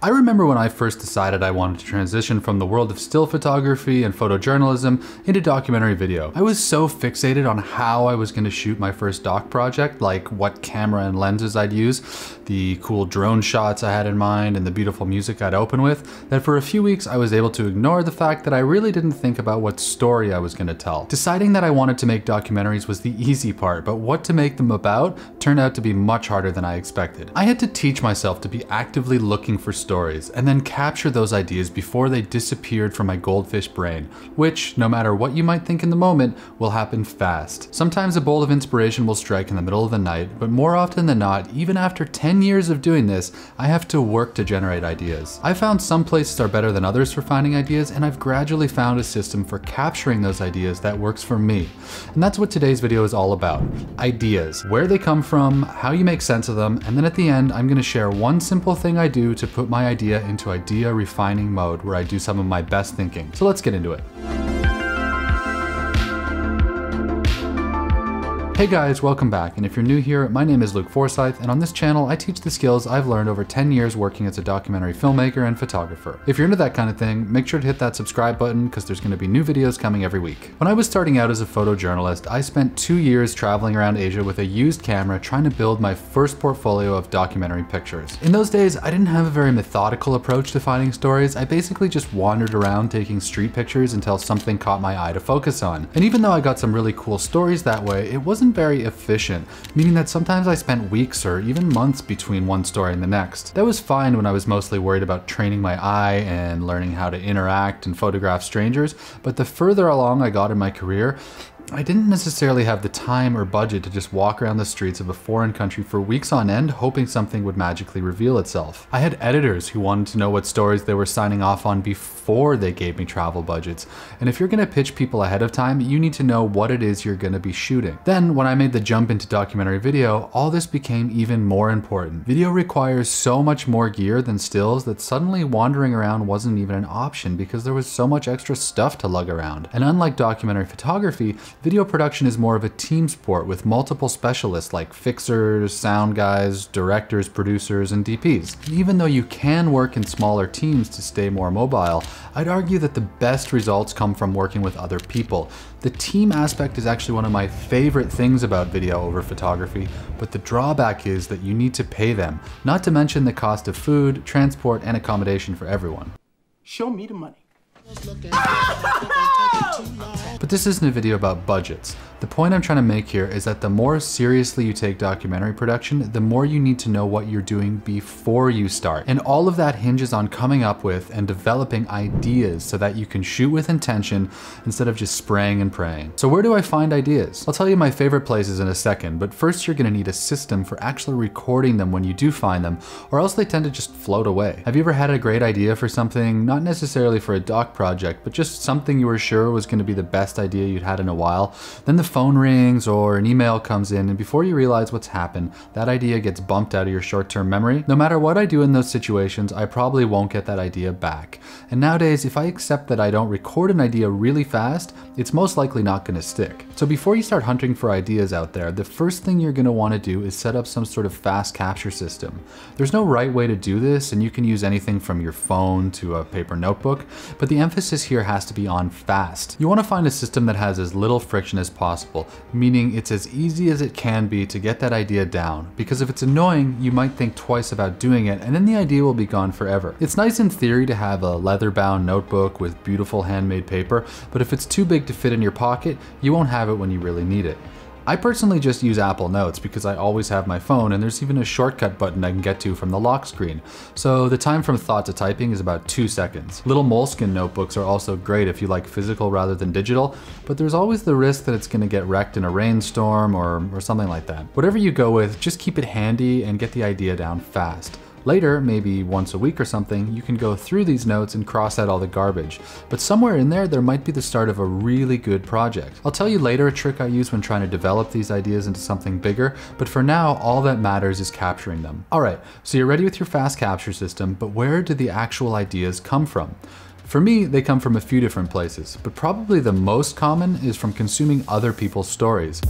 I remember when I first decided I wanted to transition from the world of still photography and photojournalism into documentary video. I was so fixated on how I was going to shoot my first doc project, like what camera and lenses I'd use, the cool drone shots I had in mind, and the beautiful music I'd open with, that for a few weeks I was able to ignore the fact that I really didn't think about what story I was going to tell. Deciding that I wanted to make documentaries was the easy part, but what to make them about turned out to be much harder than I expected. I had to teach myself to be actively looking for stories, and then capture those ideas before they disappeared from my goldfish brain, which, no matter what you might think in the moment, will happen fast. Sometimes a bolt of inspiration will strike in the middle of the night, but more often than not, even after 10 years of doing this, I have to work to generate ideas. I found some places are better than others for finding ideas, and I've gradually found a system for capturing those ideas that works for me. And that's what today's video is all about. Ideas. Where they come from, how you make sense of them, and then at the end, I'm gonna share one simple thing I do to put my idea into idea refining mode where I do some of my best thinking. So let's get into it. Hey guys, welcome back, and if you're new here, my name is Luc Forsyth, and on this channel I teach the skills I've learned over 10 years working as a documentary filmmaker and photographer. If you're into that kind of thing, make sure to hit that subscribe button because there's going to be new videos coming every week. When I was starting out as a photojournalist, I spent two years traveling around Asia with a used camera trying to build my first portfolio of documentary pictures. In those days, I didn't have a very methodical approach to finding stories, I basically just wandered around taking street pictures until something caught my eye to focus on. And even though I got some really cool stories that way, it wasn't wasn't very efficient, meaning that sometimes I spent weeks or even months between one story and the next. That was fine when I was mostly worried about training my eye and learning how to interact and photograph strangers, but the further along I got in my career, I didn't necessarily have the time or budget to just walk around the streets of a foreign country for weeks on end hoping something would magically reveal itself. I had editors who wanted to know what stories they were signing off on before they gave me travel budgets. And if you're gonna pitch people ahead of time, you need to know what it is you're gonna be shooting. Then when I made the jump into documentary video, all this became even more important. Video requires so much more gear than stills that suddenly wandering around wasn't even an option because there was so much extra stuff to lug around. And unlike documentary photography, Video production is more of a team sport with multiple specialists like fixers, sound guys, directors, producers, and DPs. Even though you can work in smaller teams to stay more mobile, I'd argue that the best results come from working with other people. The team aspect is actually one of my favorite things about video over photography, but the drawback is that you need to pay them, not to mention the cost of food, transport, and accommodation for everyone. Show me the money. But this isn't a video about budgets. The point I'm trying to make here is that the more seriously you take documentary production, the more you need to know what you're doing before you start. And all of that hinges on coming up with and developing ideas so that you can shoot with intention instead of just spraying and praying. So where do I find ideas? I'll tell you my favorite places in a second, but first you're gonna need a system for actually recording them when you do find them, or else they tend to just float away. Have you ever had a great idea for something, not necessarily for a doc project, but just something you were sure was gonna be the best idea you'd had in a while? Then the phone rings or an email comes in, and before you realize what's happened, that idea gets bumped out of your short term memory. No matter what I do in those situations, I probably won't get that idea back. And nowadays, if I accept that I don't record an idea really fast, it's most likely not going to stick. So before you start hunting for ideas out there, the first thing you're going to want to do is set up some sort of fast capture system. There's no right way to do this, and you can use anything from your phone to a paper notebook, but the emphasis here has to be on fast. You want to find a system that has as little friction as possible possible, meaning it's as easy as it can be to get that idea down. Because if it's annoying, you might think twice about doing it, and then the idea will be gone forever. It's nice in theory to have a leather bound notebook with beautiful handmade paper, but if it's too big to fit in your pocket, you won't have it when you really need it. I personally just use Apple Notes because I always have my phone and there's even a shortcut button I can get to from the lock screen. So the time from thought to typing is about two seconds. Little Moleskine notebooks are also great if you like physical rather than digital, but there's always the risk that it's gonna get wrecked in a rainstorm or, or something like that. Whatever you go with, just keep it handy and get the idea down fast. Later, maybe once a week or something, you can go through these notes and cross out all the garbage. But somewhere in there, there might be the start of a really good project. I'll tell you later a trick I use when trying to develop these ideas into something bigger, but for now, all that matters is capturing them. Alright, so you're ready with your fast capture system, but where do the actual ideas come from? For me, they come from a few different places, but probably the most common is from consuming other people's stories.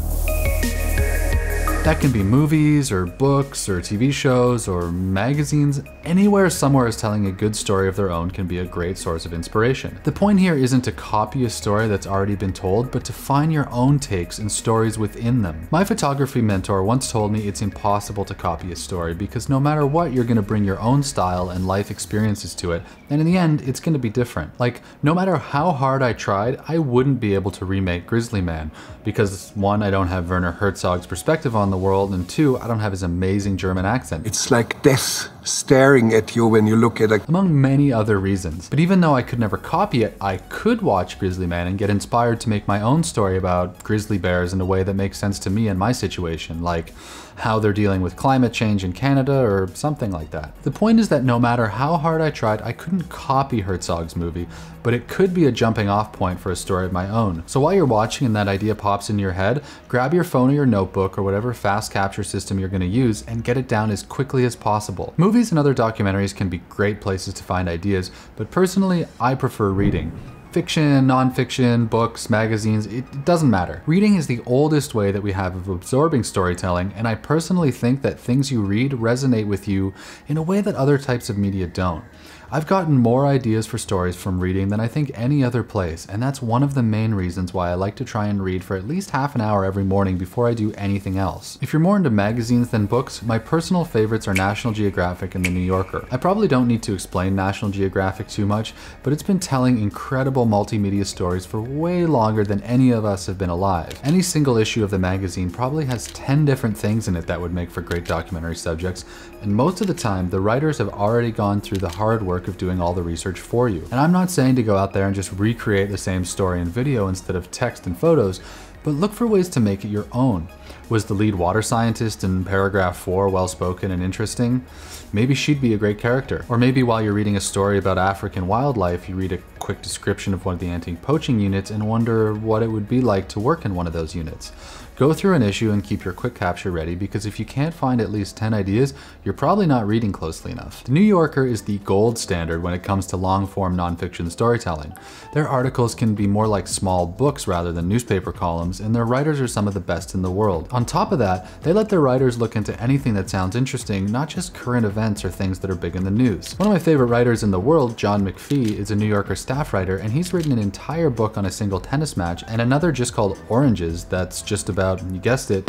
That can be movies or books or TV shows or magazines. Anywhere somewhere is telling a good story of their own can be a great source of inspiration. The point here isn't to copy a story that's already been told, but to find your own takes and stories within them. My photography mentor once told me it's impossible to copy a story because no matter what, you're going to bring your own style and life experiences to it, and in the end, it's going to be different. Like, no matter how hard I tried, I wouldn't be able to remake Grizzly Man because one, I don't have Werner Herzog's perspective on the world, and two, I don't have his amazing German accent. It's like death staring at you when you look at a. Among many other reasons. But even though I could never copy it, I could watch Grizzly Man and get inspired to make my own story about grizzly bears in a way that makes sense to me and my situation, like how they're dealing with climate change in Canada or something like that. The point is that no matter how hard I tried, I couldn't copy Herzog's movie, but it could be a jumping off point for a story of my own. So while you're watching and that idea pops into your head, grab your phone or your notebook or whatever fast capture system you're going to use and get it down as quickly as possible. Movies and other documentaries can be great places to find ideas, but personally, I prefer reading. Fiction, nonfiction, books, magazines, it doesn't matter. Reading is the oldest way that we have of absorbing storytelling, and I personally think that things you read resonate with you in a way that other types of media don't. I've gotten more ideas for stories from reading than I think any other place, and that's one of the main reasons why I like to try and read for at least half an hour every morning before I do anything else. If you're more into magazines than books, my personal favorites are National Geographic and The New Yorker. I probably don't need to explain National Geographic too much, but it's been telling incredible multimedia stories for way longer than any of us have been alive. Any single issue of the magazine probably has 10 different things in it that would make for great documentary subjects, and most of the time, the writers have already gone through the hard work of doing all the research for you. And I'm not saying to go out there and just recreate the same story in video instead of text and photos, but look for ways to make it your own. Was the lead water scientist in paragraph 4 well spoken and interesting? Maybe she'd be a great character. Or maybe while you're reading a story about African wildlife, you read a quick description of one of the antelope poaching units and wonder what it would be like to work in one of those units. Go through an issue and keep your quick capture ready because if you can't find at least 10 ideas, you're probably not reading closely enough. The New Yorker is the gold standard when it comes to long form nonfiction storytelling. Their articles can be more like small books rather than newspaper columns, and their writers are some of the best in the world. On top of that, they let their writers look into anything that sounds interesting, not just current events or things that are big in the news. One of my favorite writers in the world, John McPhee, is a New Yorker staff writer, and he's written an entire book on a single tennis match and another just called Oranges that's just about about, you guessed it,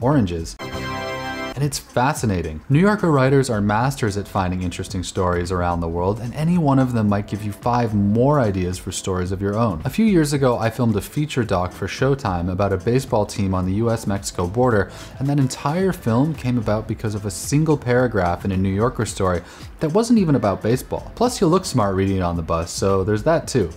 oranges. And it's fascinating. New Yorker writers are masters at finding interesting stories around the world, and any one of them might give you five more ideas for stories of your own. A few years ago, I filmed a feature doc for Showtime about a baseball team on the US Mexico border, and that entire film came about because of a single paragraph in a New Yorker story that wasn't even about baseball. Plus, you'll look smart reading it on the bus, so there's that too.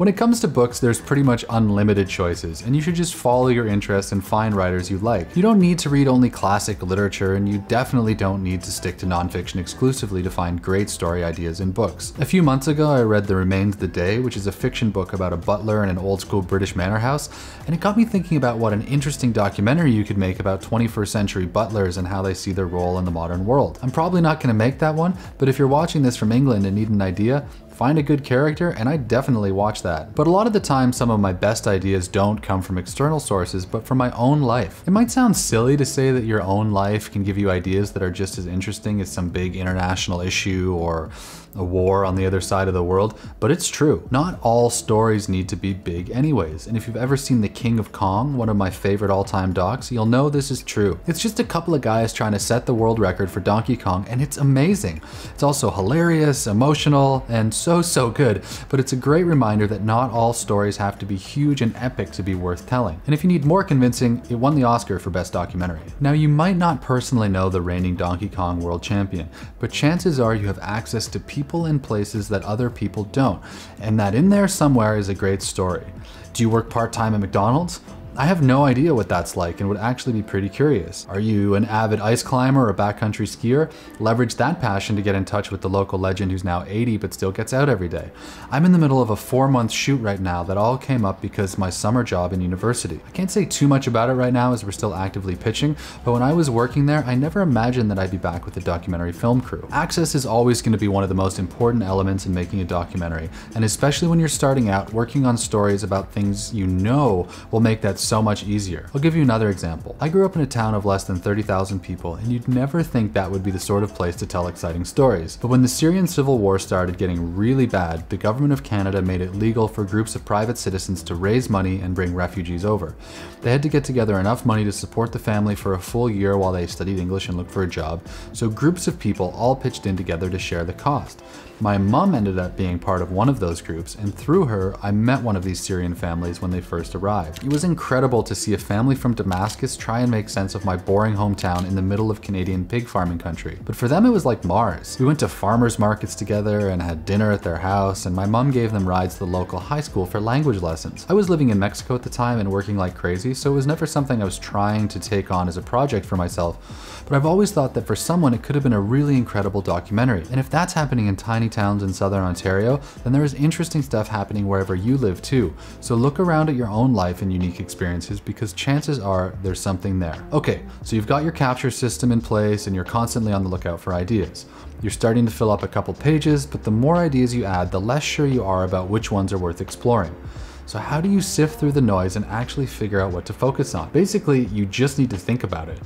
When it comes to books, there's pretty much unlimited choices, and you should just follow your interests and find writers you like. You don't need to read only classic literature, and you definitely don't need to stick to nonfiction exclusively to find great story ideas in books. A few months ago, I read The Remains of the Day, which is a fiction book about a butler in an old school British manor house, and it got me thinking about what an interesting documentary you could make about 21st century butlers and how they see their role in the modern world. I'm probably not going to make that one, but if you're watching this from England and need an idea, find a good character, and I definitely watch that. But a lot of the time, some of my best ideas don't come from external sources, but from my own life. It might sound silly to say that your own life can give you ideas that are just as interesting as some big international issue or a war on the other side of the world, but it's true. Not all stories need to be big anyways, and if you've ever seen The King of Kong, one of my favorite all-time docs, you'll know this is true. It's just a couple of guys trying to set the world record for Donkey Kong, and it's amazing. It's also hilarious, emotional, and so, so so good, but it's a great reminder that not all stories have to be huge and epic to be worth telling. And if you need more convincing, it won the Oscar for Best Documentary. Now, you might not personally know the reigning Donkey Kong world champion, but chances are you have access to people and places that other people don't, and that in there somewhere is a great story. Do you work part-time at McDonald's? I have no idea what that's like and would actually be pretty curious. Are you an avid ice climber or backcountry skier? Leverage that passion to get in touch with the local legend who's now 80 but still gets out every day. I'm in the middle of a four month shoot right now that all came up because my summer job in university. I can't say too much about it right now as we're still actively pitching, but when I was working there, I never imagined that I'd be back with a documentary film crew. Access is always going to be one of the most important elements in making a documentary, and especially when you're starting out, working on stories about things you know will make that so much easier. I'll give you another example. I grew up in a town of less than 30,000 people, and you'd never think that would be the sort of place to tell exciting stories. But when the Syrian civil war started getting really bad, the government of Canada made it legal for groups of private citizens to raise money and bring refugees over. They had to get together enough money to support the family for a full year while they studied English and looked for a job, so groups of people all pitched in together to share the cost. My mom ended up being part of one of those groups, and through her, I met one of these Syrian families when they first arrived. It was incredible to see a family from Damascus try and make sense of my boring hometown in the middle of Canadian pig farming country. But for them, it was like Mars. We went to farmers markets together and had dinner at their house, and my mom gave them rides to the local high school for language lessons. I was living in Mexico at the time and working like crazy, so it was never something I was trying to take on as a project for myself. But I've always thought that for someone, it could have been a really incredible documentary. And if that's happening in tiny towns in southern Ontario, then there is interesting stuff happening wherever you live too. So look around at your own life and unique experiences because chances are there's something there. Okay, so you've got your capture system in place and you're constantly on the lookout for ideas. You're starting to fill up a couple pages, but the more ideas you add, the less sure you are about which ones are worth exploring. So how do you sift through the noise and actually figure out what to focus on? Basically, you just need to think about it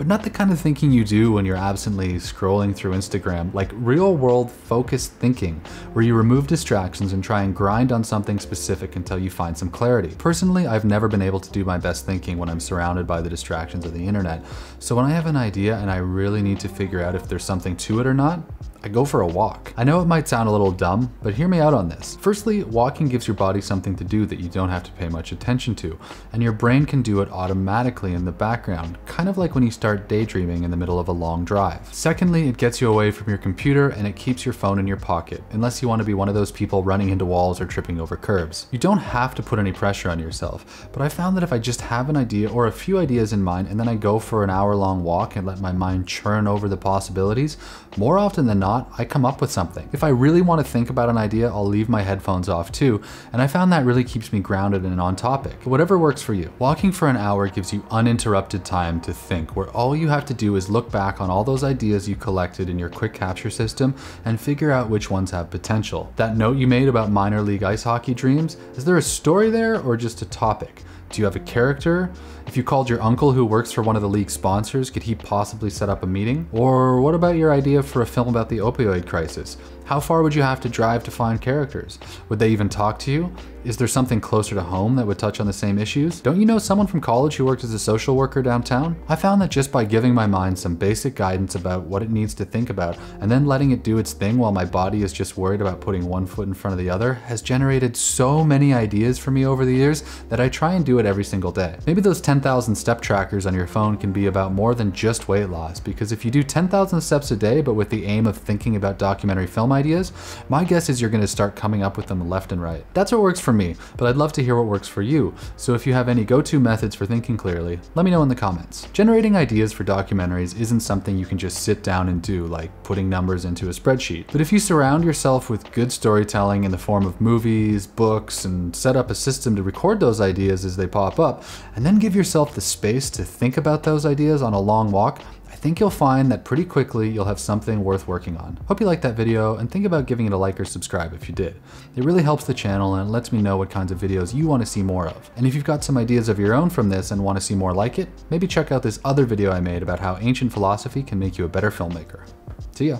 but not the kind of thinking you do when you're absently scrolling through Instagram, like real world focused thinking, where you remove distractions and try and grind on something specific until you find some clarity. Personally, I've never been able to do my best thinking when I'm surrounded by the distractions of the internet, so when I have an idea and I really need to figure out if there's something to it or not, I go for a walk. I know it might sound a little dumb, but hear me out on this. Firstly, walking gives your body something to do that you don't have to pay much attention to, and your brain can do it automatically in the background, kind of like when you start daydreaming in the middle of a long drive. Secondly, it gets you away from your computer and it keeps your phone in your pocket, unless you want to be one of those people running into walls or tripping over curbs. You don't have to put any pressure on yourself, but I found that if I just have an idea or a few ideas in mind and then I go for an hour long walk and let my mind churn over the possibilities, more often than not, not, I come up with something. If I really want to think about an idea, I'll leave my headphones off too, and I found that really keeps me grounded and on topic. Whatever works for you. Walking for an hour gives you uninterrupted time to think, where all you have to do is look back on all those ideas you collected in your quick capture system and figure out which ones have potential. That note you made about minor league ice hockey dreams, is there a story there or just a topic? Do you have a character? If you called your uncle who works for one of the league sponsors, could he possibly set up a meeting? Or what about your idea for a film about the opioid crisis? How far would you have to drive to find characters? Would they even talk to you? Is there something closer to home that would touch on the same issues? Don't you know someone from college who worked as a social worker downtown? I found that just by giving my mind some basic guidance about what it needs to think about and then letting it do its thing while my body is just worried about putting one foot in front of the other has generated so many ideas for me over the years that I try and do it every single day. Maybe those 10,000 step trackers on your phone can be about more than just weight loss because if you do 10,000 steps a day but with the aim of thinking about documentary film ideas, my guess is you're going to start coming up with them left and right. That's what works for for me, but I'd love to hear what works for you. So if you have any go-to methods for thinking clearly, let me know in the comments. Generating ideas for documentaries isn't something you can just sit down and do, like putting numbers into a spreadsheet. But if you surround yourself with good storytelling in the form of movies, books, and set up a system to record those ideas as they pop up, and then give yourself the space to think about those ideas on a long walk, think you'll find that pretty quickly you'll have something worth working on. Hope you liked that video and think about giving it a like or subscribe if you did. It really helps the channel and lets me know what kinds of videos you want to see more of. And if you've got some ideas of your own from this and want to see more like it, maybe check out this other video I made about how ancient philosophy can make you a better filmmaker. See ya!